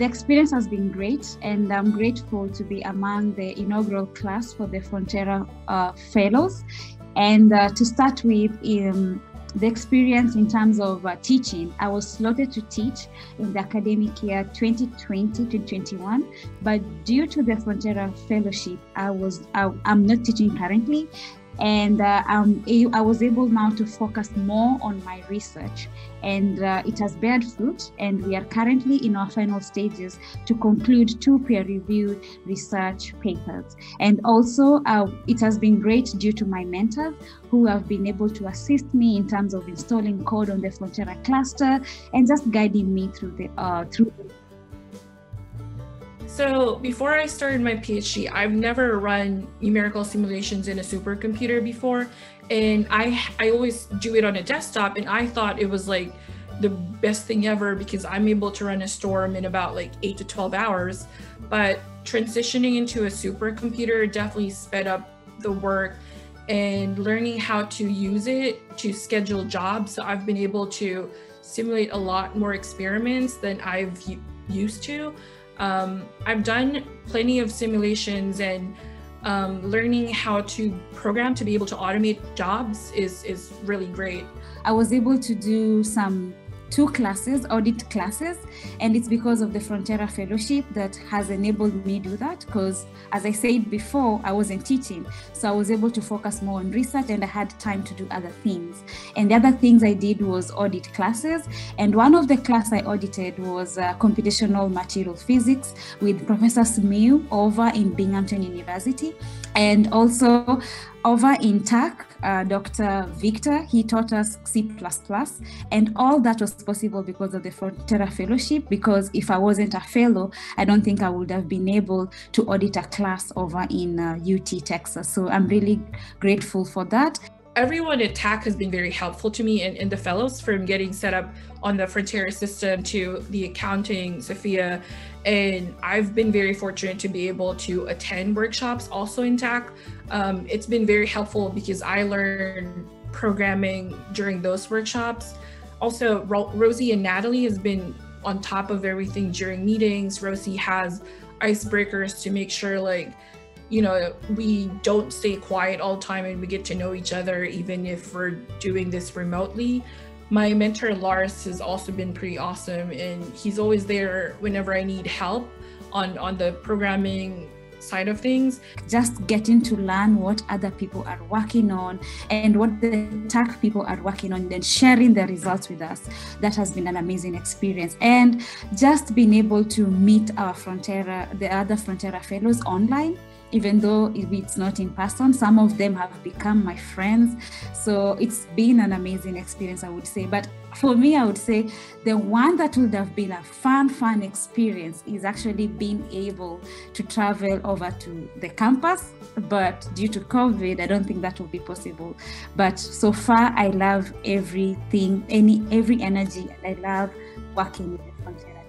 The experience has been great, and I'm grateful to be among the inaugural class for the Frontera uh, Fellows. And uh, to start with, um, the experience in terms of uh, teaching, I was slotted to teach in the academic year 2020 to 21, but due to the Frontera Fellowship, I was I, I'm not teaching currently, and uh, um, I was able now to focus more on my research. And uh, it has bared fruit and we are currently in our final stages to conclude two peer-reviewed research papers. And also uh, it has been great due to my mentors who have been able to assist me in terms of installing code on the Frontera cluster and just guiding me through the uh, through the so before I started my PhD, I've never run numerical simulations in a supercomputer before. And I, I always do it on a desktop and I thought it was like the best thing ever because I'm able to run a storm in about like eight to 12 hours. But transitioning into a supercomputer definitely sped up the work and learning how to use it to schedule jobs. So I've been able to simulate a lot more experiments than I've used to. Um, I've done plenty of simulations and um, learning how to program to be able to automate jobs is, is really great. I was able to do some two classes, audit classes, and it's because of the Frontera Fellowship that has enabled me to do that. Because as I said before, I wasn't teaching, so I was able to focus more on research, and I had time to do other things. And the other things I did was audit classes, and one of the class I audited was uh, computational material physics with Professor Smiu over in Binghamton University, and also over in TACC, uh, Dr. Victor, he taught us C++, and all that was possible because of the Frontera Fellowship. Because if I wasn't a fellow, I don't think I would have been able to audit a class over in uh, UT, Texas. So I'm really grateful for that everyone at TACC has been very helpful to me and, and the fellows from getting set up on the Frontera system to the accounting, Sophia. And I've been very fortunate to be able to attend workshops also in TACC. Um, it's been very helpful because I learned programming during those workshops. Also, Ro- Rosie and Natalie has been on top of everything during meetings. Rosie has icebreakers to make sure like you know, we don't stay quiet all the time and we get to know each other even if we're doing this remotely. My mentor Lars has also been pretty awesome and he's always there whenever I need help on on the programming side of things. Just getting to learn what other people are working on and what the tech people are working on, then sharing the results with us. That has been an amazing experience. And just being able to meet our Frontera, the other Frontera fellows online even though it's not in person some of them have become my friends. So it's been an amazing experience i would say. But for me i would say the one that would have been a fun fun experience is actually being able to travel over to the campus. But due to covid i don't think that will be possible. But so far i love everything any every energy. I love working with the frontera